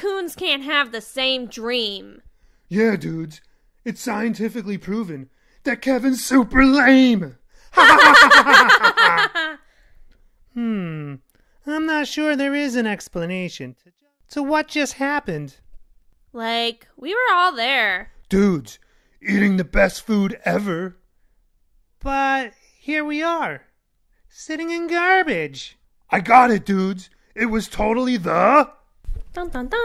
raccoons can't have the same dream. Yeah, dudes, it's scientifically proven that Kevin's super lame. Hmm. I'm not sure there is an explanation to, to what just happened. Like, we were all there. Dudes, eating the best food ever. But here we are, sitting in garbage. I got it, dudes. It was totally the. 当当当。